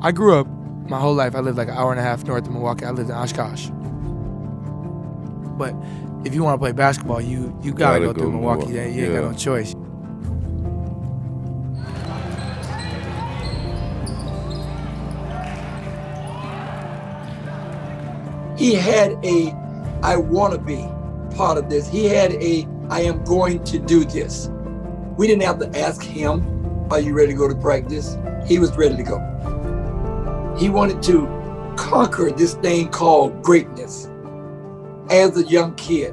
I grew up my whole life. I lived like an hour and a half north of Milwaukee. I lived in Oshkosh. But if you want to play basketball, you you gotta, Gotta go, go through Milwaukee. Milwaukee, You ain't got no choice. he had a I want to be part of this. He had a I am going to do this. We didn't have to ask him, Are you ready to go to practice? He was ready to go. He wanted to conquer this thing called greatness as a young kid.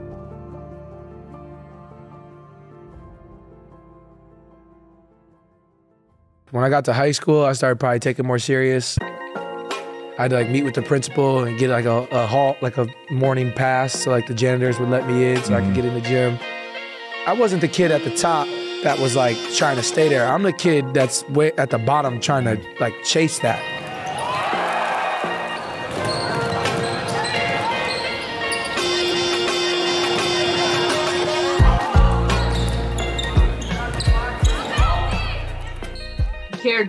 When I got to high school, I started probably taking more serious. I'd like meet with the principal and get like a, a hall, like a morning pass, so like the janitors would let me in so I could mm-hmm. get in the gym. I wasn't the kid at the top that was like trying to stay there. I'm the kid that's way at the bottom trying to like chase that.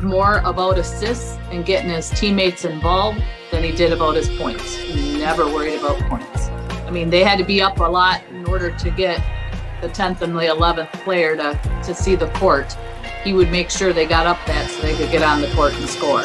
More about assists and getting his teammates involved than he did about his points. He never worried about points. I mean, they had to be up a lot in order to get the 10th and the 11th player to, to see the court. He would make sure they got up that so they could get on the court and score.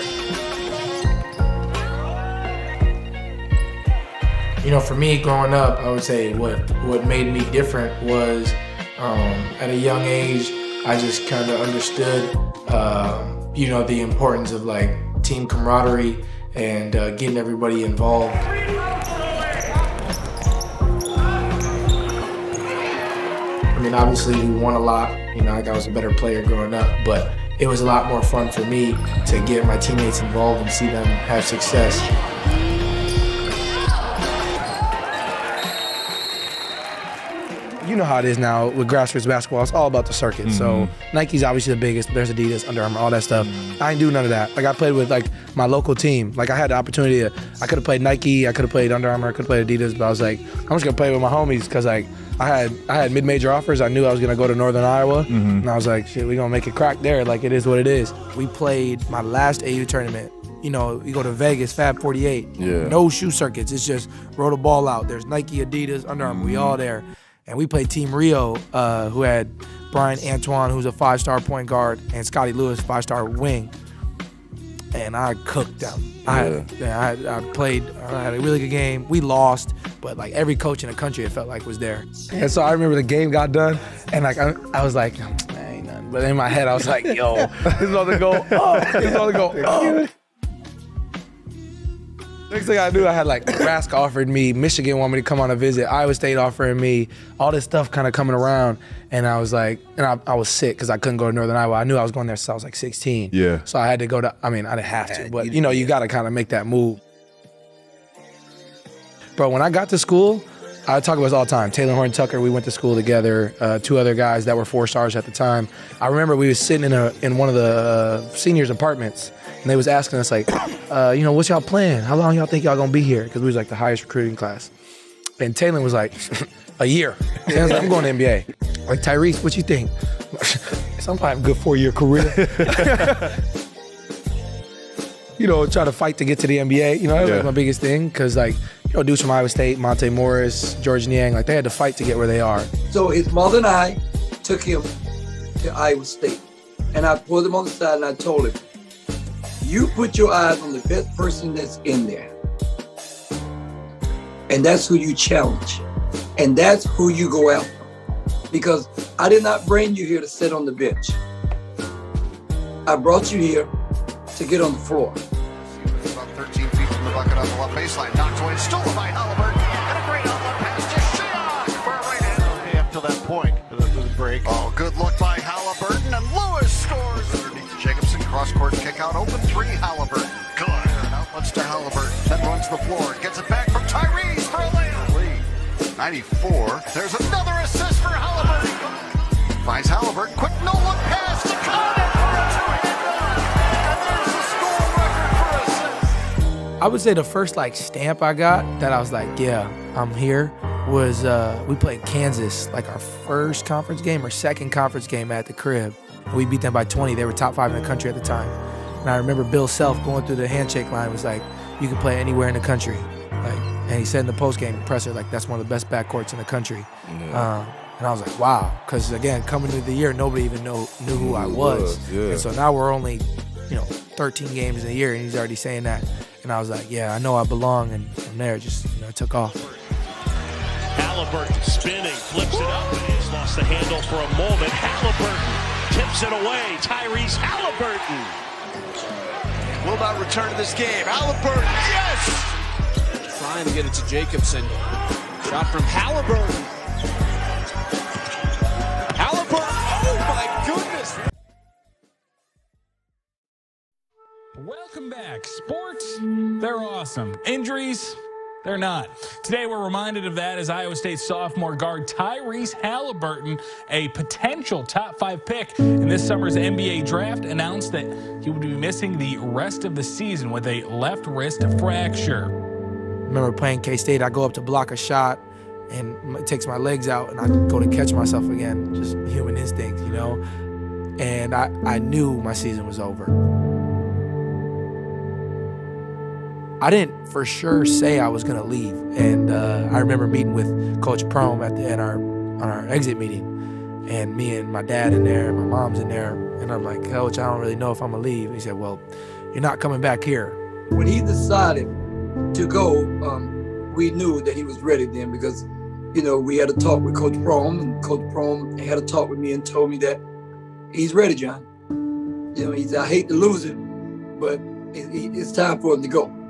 You know, for me growing up, I would say what what made me different was um, at a young age, I just kind of understood, uh, you know, the importance of like team camaraderie and uh, getting everybody involved. I mean, obviously we won a lot. You know, like I was a better player growing up, but it was a lot more fun for me to get my teammates involved and see them have success. You know how it is now with grassroots basketball. It's all about the circuit. So mm-hmm. Nike's obviously the biggest. There's Adidas, Under Armour, all that stuff. Mm-hmm. I didn't do none of that. Like I played with like my local team. Like I had the opportunity to. I could have played Nike. I could have played Under Armour. I could have played Adidas. But I was like, I'm just gonna play with my homies because like I had I had mid major offers. I knew I was gonna go to Northern Iowa, mm-hmm. and I was like, shit, we gonna make it crack there. Like it is what it is. We played my last AU tournament. You know, you go to Vegas, Fab 48. Yeah. No shoe circuits. It's just roll the ball out. There's Nike, Adidas, Under Armour. We all there. And we played Team Rio, uh, who had Bryan Antoine, who's a five-star point guard, and Scotty Lewis, five-star wing. And I cooked them. I, yeah, I, had- I played. I had a really good game. We lost, but like every coach in the country, it felt like was there. And so I remember the game got done, and like I, I was like, "Man, ain't nothing. But in my head, I was like, yo, this is about to go up. This is about to go up. Next thing I knew, I had like Nebraska offered me, Michigan wanted me to come on a visit, Iowa State offering me, all this stuff kind of coming around, and I was like, and I, I was sick because I couldn't go to Northern Iowa. I knew I was going there since I was like 16. Yeah. So I had to go to. I mean, I didn't have to, but you know, you got to kind of make that move. Bro, when I got to school, I talk about this all the time. Talen Horton-Tucker, we went to school together. Uh, two other guys that were four stars at the time. I remember we was sitting in a in one of the uh, seniors' apartments, and they was asking us like, uh, you know, what's y'all plan? How long y'all think y'all gonna be here? Because we was like the highest recruiting class. And Talen was like, a year. I was like, I'm going to NBA. Like Tyrese, what you think? so I'm probably a good four year career. you know, try to fight to get to the NBA. You know, that was Yeah. like my biggest thing because like you know, dudes from Iowa State, Monte Morris, George Niang, like they had to fight to get where they are. So his mother and I took him to Iowa State. And I pulled him on the side and I told him, you put your eyes on the best person that's in there. And that's who you challenge. And that's who you go after. Because I did not bring you here to sit on the bench. I brought you here to get on the floor. About 13 feet from the bucket on the left baseline. Knocked away, stolen by Haliburton. Cross court kick out. Open three, Haliburton. Good. And outlets to Haliburton. Then runs the floor. Gets it back from Tyrese for a layup. 94. There's another assist for Haliburton. Finds Haliburton. Quick no look pass to Condon for a two-hand dunk. And there's the school record for assists. I would say the first like stamp I got that I was like, yeah, I'm here was uh, we played Kansas, like our first conference game or second conference game at the crib. We beat them by 20. They were top five in the country at the time. And I remember Bill Self going through the handshake line was like, "You can play anywhere in the country." Like, and he said in the post game presser, like, "That's one of the best backcourts in the country." Yeah. Uh, and I was like, "Wow," because again, coming into the year, nobody even know, knew who I was. was yeah. And so now we're only, you know, 13 games in a year, and he's already saying that. And I was like, "Yeah, I know I belong." And from there, just you know, it took off. Haliburton spinning, flips it up, and he's lost the handle for a moment. Haliburton tips it away. Tyrese Haliburton will not return to this game. Haliburton, yes! Trying to get it to Jacobson. Shot from Haliburton. Haliburton, oh my goodness! Welcome back. Sports, they're awesome. Injuries, they're not. Today, we're reminded of that as Iowa State sophomore guard Tyrese Haliburton, a potential top five pick in this summer's NBA draft, announced that he would be missing the rest of the season with a left wrist fracture. remember playing K State, I go up to block a shot and it takes my legs out and I go to catch myself again. Just human instinct, you know? And I, I knew my season was over. I didn't for sure say I was gonna leave, and uh, I remember meeting with Coach Prohm at the at our on our exit meeting, and me and my dad in there, and my mom's in there, and I'm like, Coach, I don't really know if I'm gonna leave. He said, Well, you're not coming back here. When he decided to go, um, we knew that he was ready then because, you know, we had a talk with Coach Prohm, and Coach Prohm had a talk with me and told me that he's ready, John. You know, he's I hate to lose him, but it's time for him to go.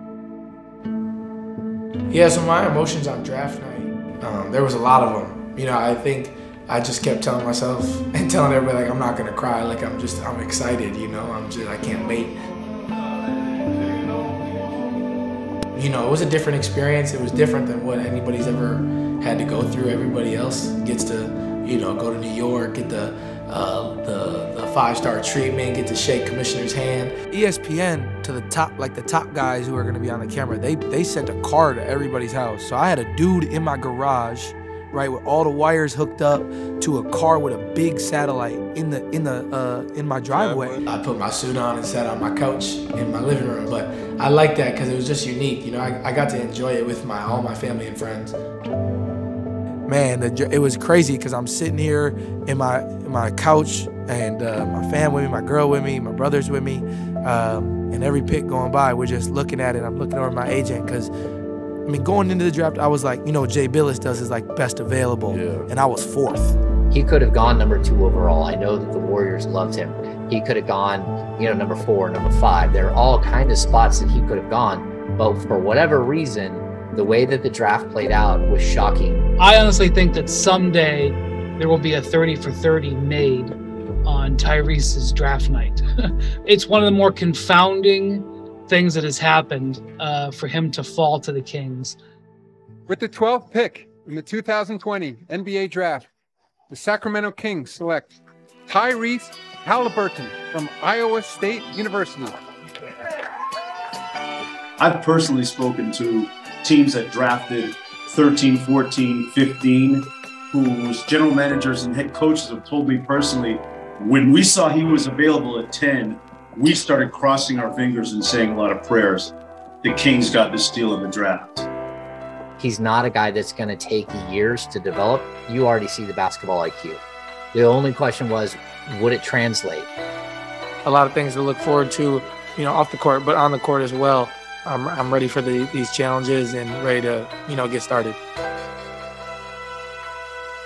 Yeah, so my emotions on draft night, um, there was a lot of them. You know, I think I just kept telling myself and telling everybody like I'm not gonna cry, like I'm just I'm excited. You know, I'm just I can't wait. You know, it was a different experience. It was different than what anybody's ever had to go through. Everybody else gets to, you know, go to New York, get the uh, the, the five star treatment, get to shake commissioner's hand. ESPN to the top, like the top guys who are going to be on the camera, they they sent a car to everybody's house. So I had a dude in my garage, right, with all the wires hooked up to a car with a big satellite in the in the uh, in my driveway. I put my suit on and sat on my couch in my living room, but I like that because it was just unique. You know, I, I got to enjoy it with my all my family and friends man, it was crazy because I'm sitting here in my in my couch and uh, my family with me, my girl with me, my brothers with me, um, and every pick going by, we're just looking at it. I'm looking over my agent because, I mean, going into the draft, I was like, you know, Jay Bilas does his like best available, yeah. and I was fourth. He could have gone number two overall. I know that the Warriors loved him. He could have gone, you know, number four, number five. There are all kind of spots that he could have gone, but for whatever reason, the way that the draft played out was shocking. I honestly think that someday there will be a 30 for 30 made on Tyrese's draft night. it's one of the more confounding things that has happened uh, for him to fall to the Kings. With the 12th pick in the 2020 NBA draft, the Sacramento Kings select Tyrese Haliburton from Iowa State University. I've personally spoken to teams that drafted 13, 14, 15, whose general managers and head coaches have told me personally, when we saw he was available at 10, we started crossing our fingers and saying a lot of prayers. The Kings got the steal in the draft. He's not a guy that's going to take years to develop. You already see the basketball IQ. The only question was, would it translate? A lot of things to look forward to, you know, off the court, but on the court as well. I'm, I'm ready for the, these challenges and ready to, you know, get started.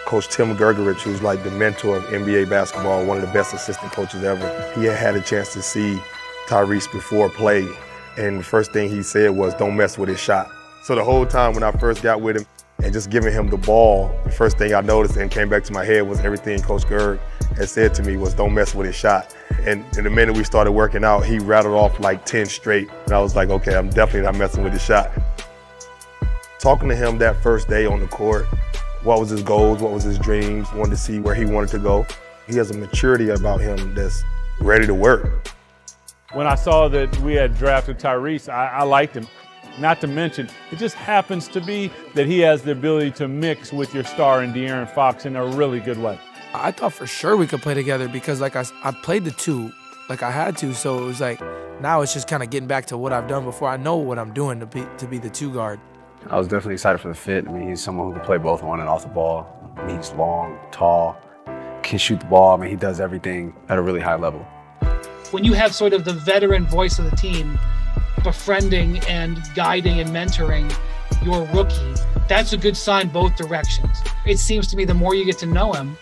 Coach Tim Grgurich, who's like the mentor of NBA basketball, one of the best assistant coaches ever, he had had a chance to see Tyrese before play, and the first thing he said was, don't mess with his shot. So the whole time when I first got with him and just giving him the ball, the first thing I noticed and came back to my head was everything Coach Gerg had said to me was don't mess with his shot. And, and the minute we started working out, he rattled off like 10 straight. And I was like, okay, I'm definitely not messing with his shot. Talking to him that first day on the court, what was his goals, what was his dreams, wanted to see where he wanted to go. He has a maturity about him that's ready to work. When I saw that we had drafted Tyrese, I, I liked him. Not to mention, it just happens to be that he has the ability to mix with your star and De'Aaron Fox in a really good way. I thought for sure we could play together because like I, I played the two like I had to. So it was like now it's just kind of getting back to what I've done before. I know what I'm doing to be to be the two guard. I was definitely excited for the fit. I mean, he's someone who can play both on and off the ball. I mean, he's long, tall, can shoot the ball. I mean, he does everything at a really high level. When you have sort of the veteran voice of the team befriending and guiding and mentoring your rookie, that's a good sign both directions. It seems to me the more you get to know him,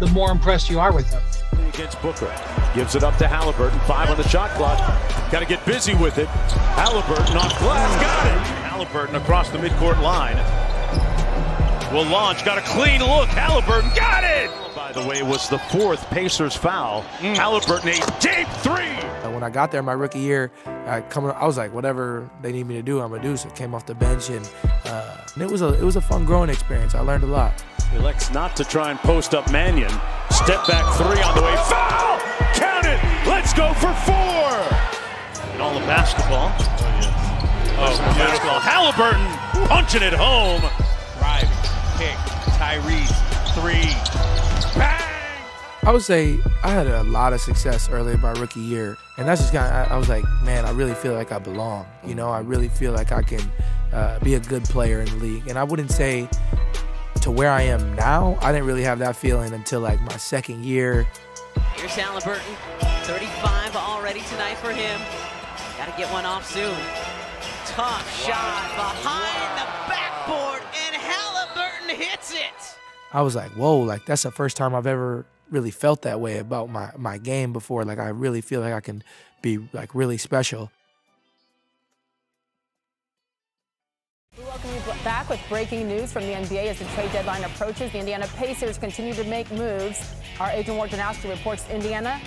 the more impressed you are with him. Against Booker. Gives it up to Haliburton. Five on the shot clock. Got to get busy with it. Haliburton off glass. Got it. Haliburton across the midcourt line. Will launch. Got a clean look. Haliburton got it. By the way, was the fourth Pacers foul. Mm. Haliburton a deep three. When I got there in my rookie year, I coming, I was like, whatever they need me to do, I'm gonna do. So I came off the bench and, uh, and it was a it was a fun growing experience. I learned a lot. Elects not to try and post up Mannion. Step back three on the way. Foul! Count it! Let's go for four! And all the basketball. Oh, yeah. Oh, basketball. Haliburton punching it home. Driving, kick, Tyrese, three. I would say I had a lot of success early in my rookie year, and that's just kind of I, I was like, man, I really feel like I belong. You know, I really feel like I can uh, be a good player in the league, and I wouldn't say to where I am now, I didn't really have that feeling until like my second year. Here's Haliburton, 35 already tonight for him. Got to get one off soon. Tough shot behind the backboard, and Haliburton hits it. I was like, whoa, like that's the first time I've ever really felt that way about my, my game before. Like I really feel like I can be like really special. We welcome you back with breaking news from the NBA as the trade deadline approaches. The Indiana Pacers continue to make moves. Our agent Adrian Wojnarowski reports Indiana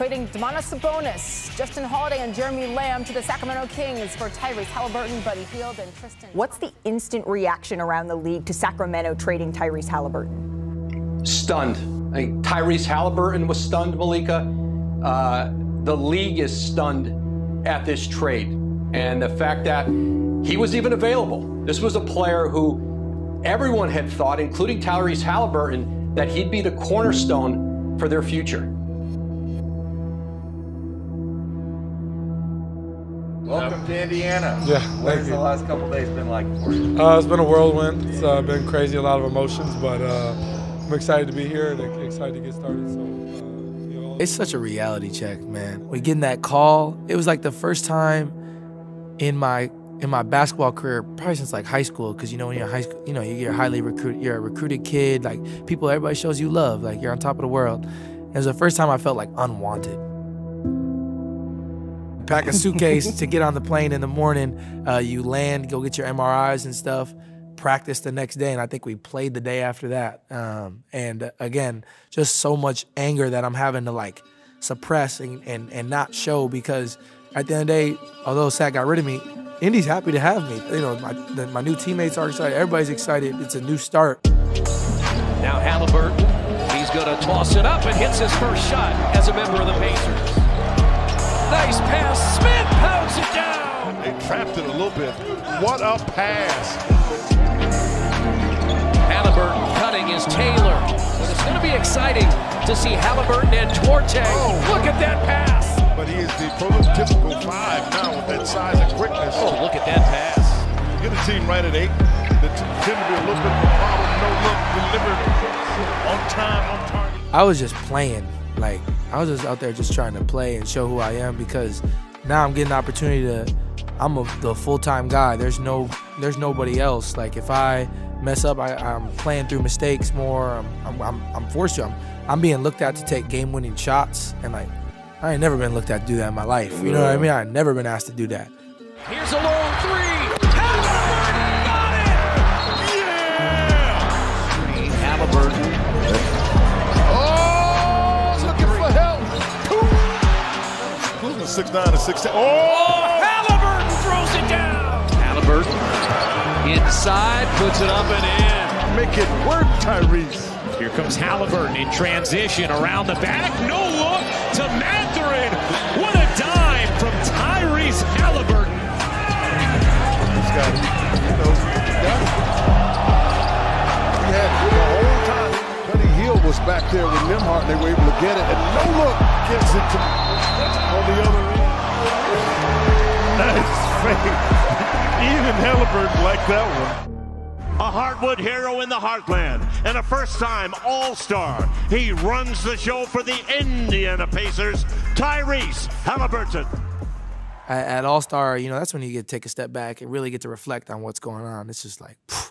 trading Domantas Sabonis, Justin Holiday, and Jeremy Lamb to the Sacramento Kings for Tyrese Haliburton, Buddy Hield, and Tristan. What's the instant reaction around the league to Sacramento trading Tyrese Haliburton? Stunned. I think Tyrese Haliburton was stunned, Malika. Uh, the league is stunned at this trade. And the fact that he was even available. This was a player who everyone had thought, including Tyrese Haliburton, that he'd be the cornerstone for their future. Welcome to Indiana. Yeah, what has the last couple days been like for you? Uh, it's been a whirlwind. It's uh, been crazy, a lot of emotions, but uh, I'm excited to be here and excited to get started. So. Uh, it's such a reality check, man. We getting that call. It was like the first time in my in my basketball career, probably since like high school, because you know when you're in high school, you know you're highly recruited, you're a recruited kid. Like people, everybody shows you love. Like you're on top of the world. it was the first time I felt like unwanted. Pack a suitcase to get on the plane in the morning. Uh, you land, go get your MRIs and stuff. Practice the next day, and I think we played the day after that. Um, and uh, again, just so much anger that I'm having to like suppress and, and, and not show because at the end of the day, although Sac got rid of me, Indy's happy to have me. You know, my, the, my new teammates are excited. Everybody's excited. It's a new start. Now Haliburton, he's going to toss it up and hits his first shot as a member of the Pacers. Nice pass. Smith pounds it down. They trapped it a little bit. What a pass. Haliburton cutting is Taylor. But it's going to be exciting to see Haliburton and Duarte. Oh. Look at that pass but he is the prototypical five now with that size and quickness. Oh, look at that pass. Get a team right at eight. That tend to be a little bit of a problem. No look delivered on time, on target. I was just playing. Like, I was just out there just trying to play and show who I am because now I'm getting the opportunity to I'm a, the full-time guy. There's no there's nobody else. Like if I mess up, I, am playing through mistakes more. I'm, I'm, I'm, I'm forced to. I'm, I'm being looked at to take game-winning shots, and like I ain't never been looked at to do that in my life. You know what I mean? I never been asked to do that. Here's a long three. Haliburton got it! Yeah! Haliburton. Oh, looking for help. Kuzma six nine to six ten. Oh! Inside, puts it up and in. Make it work, Tyrese. Here comes Haliburton in transition around the back. No look to Mathurin. What a dime from Tyrese Haliburton. This guy, you know, got it. He had the whole time. Buddy Hield was back there with Nembhard, and they were able to get it. And no look gets it to Haliburton liked that one. A hardwood hero in the heartland and a first time All Star. He runs the show for the Indiana Pacers, Tyrese Haliburton. At, at All Star, you know, that's when you get to take a step back and really get to reflect on what's going on. It's just like, phew,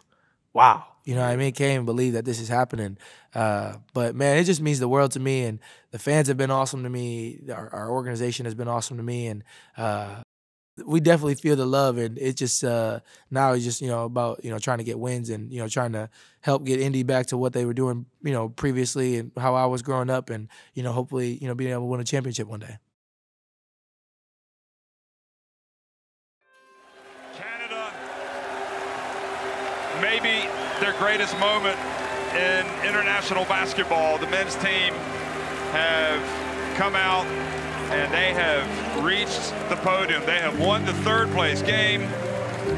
wow. You know what I mean? Can't even believe that this is happening. Uh, but man, it just means the world to me. And the fans have been awesome to me. Our, our organization has been awesome to me. And uh, we definitely feel the love and it's just uh now it's just you know about you know trying to get wins and you know trying to help get Indy back to what they were doing you know previously and how I was growing up and you know hopefully you know being able to win a championship one day. Canada, maybe their greatest moment in international basketball. The men's team have come out and they have reached the podium. They have won the third place game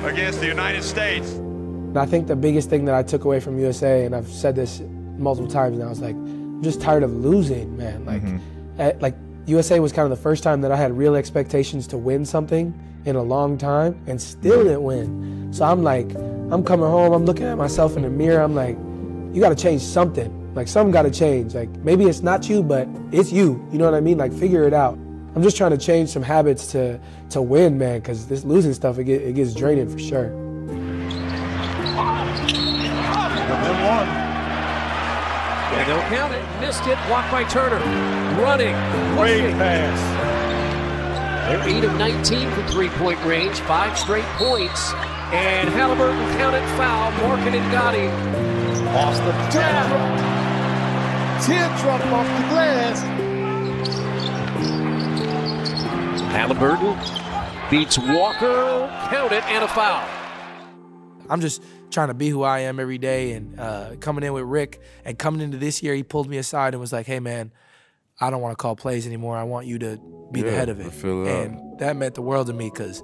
against the United States. I think the biggest thing that I took away from USA, and I've said this multiple times now, is like I'm just tired of losing, man. Like, at, like USA was kind of the first time that I had real expectations to win something in a long time, and still didn't win. So I'm like, I'm coming home, I'm looking at myself in the mirror, I'm like, you got to change something. Like something got to change. Like maybe it's not you, but it's you. You know what I mean? Like figure it out. I'm just trying to change some habits to to win, man. Because this losing stuff, it, get, it gets draining for sure. And they'll count it. Missed it. Blocked by Turner. Running. Great pushing. pass. They're 8 of 19 from three-point range. Five straight points. And Haliburton counted foul. Morgan and Gotti. Off the tap. Teardrop off the glass. Haliburton beats Walker. Count it and a foul. I'm just trying to be who I am every day and uh, coming in with Rick and coming into this year, he pulled me aside and was like, hey, man, I don't want to call plays anymore. I want you to be the Yeah, head of I it. feel that. and that meant the world to me because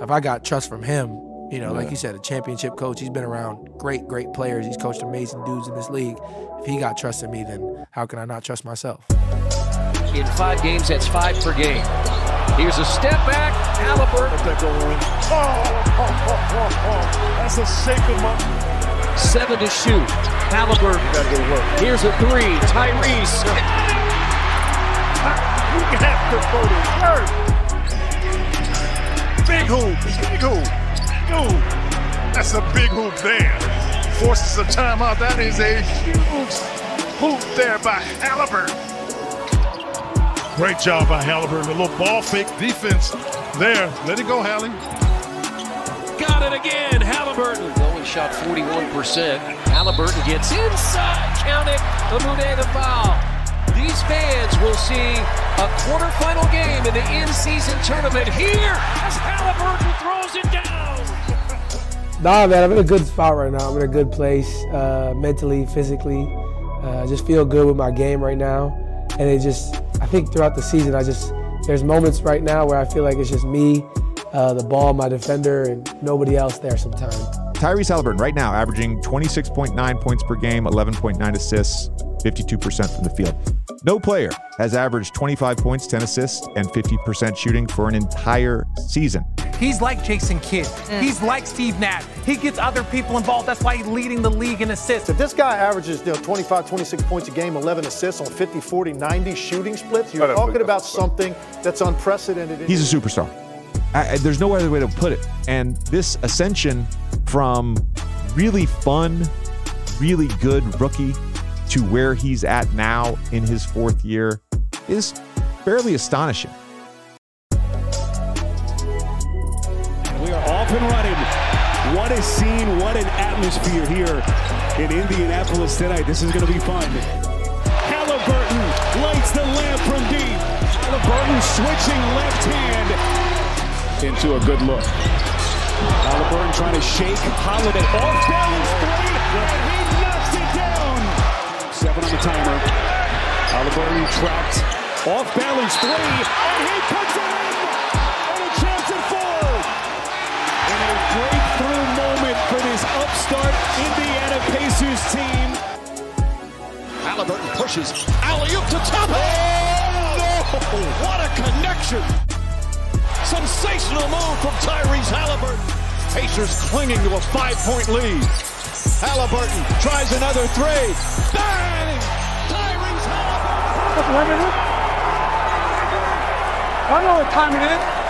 if I got trust from him, you know, like you said, a championship coach, he's been around great, great players. He's coached amazing dudes in this league. If he got trust in me, then how can I not trust myself? In five games, that's five per game. Here's a step back. Haliburton. Oh, oh, oh, oh, that's a shake of my. Seven to shoot. Haliburton. Here's a three. Tyrese. You have to go to work. Big hoop. Big hoop. Dude, that's a big hoop there. Forces a timeout. That is a huge hoop there by Haliburton. Great job by Haliburton. A little ball fake defense there. Let it go, Hallie. Got it again. Haliburton. Only shot 41%. Haliburton gets inside. Count it. The Munega foul. These fans will see a quarterfinal game in the in-season tournament here Nah, man, I'm in a good spot right now. I'm in a good place, uh, mentally, physically. Uh, I just feel good with my game right now, and it just, I think throughout the season, I just, there's moments right now where I feel like it's just me, uh, the ball, my defender, and nobody else there sometimes. Tyrese Haliburton right now averaging 26.9 points per game, 11.9 assists, 52% from the field. No player has averaged 25 points, 10 assists, and 50% shooting for an entire season. He's like Jason Kidd. Mm. He's like Steve Nash. He gets other people involved. That's why he's leading the league in assists. If this guy averages you know, 25, 26 points a game, 11 assists on 50, 40, 90 shooting splits, you're talking about something that's unprecedented. He's a superstar. I, I- there's no other way to put it. And this ascension from really fun, really good rookie to where he's at now in his fourth year is fairly astonishing. We are off and running. What a scene, what an atmosphere here in Indianapolis tonight. This is going to be fun. Haliburton lights the lamp from deep. Haliburton switching left hand into a good look. Haliburton trying to shake Holiday off balance three, Seven on the timer. Haliburton trapped off balance three, and he puts it in, and a chance at four. And a breakthrough moment for this upstart Indiana Pacers team. Haliburton pushes. Alley-oop to top. Oh, no! What a connection! Sensational move from Tyrese Haliburton. Pacers clinging to a five-point lead. Haliburton tries another three. Bang! Haliburton. I don't know what time it is.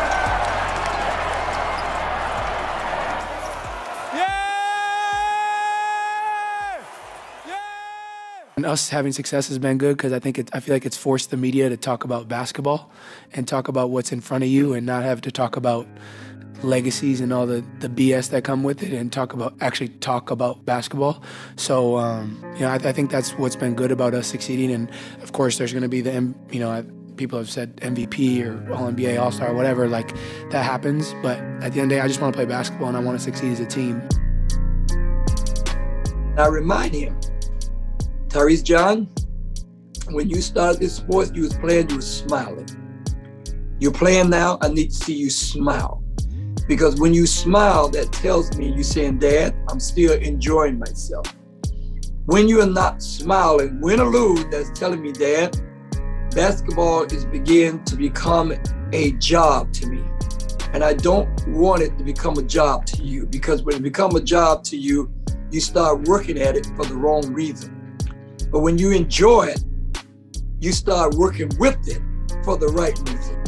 And us having success has been good because I think it, I feel like it's forced the media to talk about basketball and talk about what's in front of you and not have to talk about legacies and all the, the BS that come with it and talk about actually talk about basketball. So um, you know I, I, think that's what's been good about us succeeding. And of course, there's going to be the you know people have said MVP or All NBA, All Star, whatever. Like that happens. But at the end of the day, I just want to play basketball and I want to succeed as a team. I remind him Tyrese John, when you started this sport, you was playing, you was smiling. You're playing now, I need to see you smile. Because when you smile, that tells me you're saying, Dad, I'm still enjoying myself. When you are not smiling, win or lose, that's telling me, Dad, basketball is beginning to become a job to me. And I don't want it to become a job to you because when it becomes a job to you, you start working at it for the wrong reason. But when you enjoy it, you start working with it for the right reason.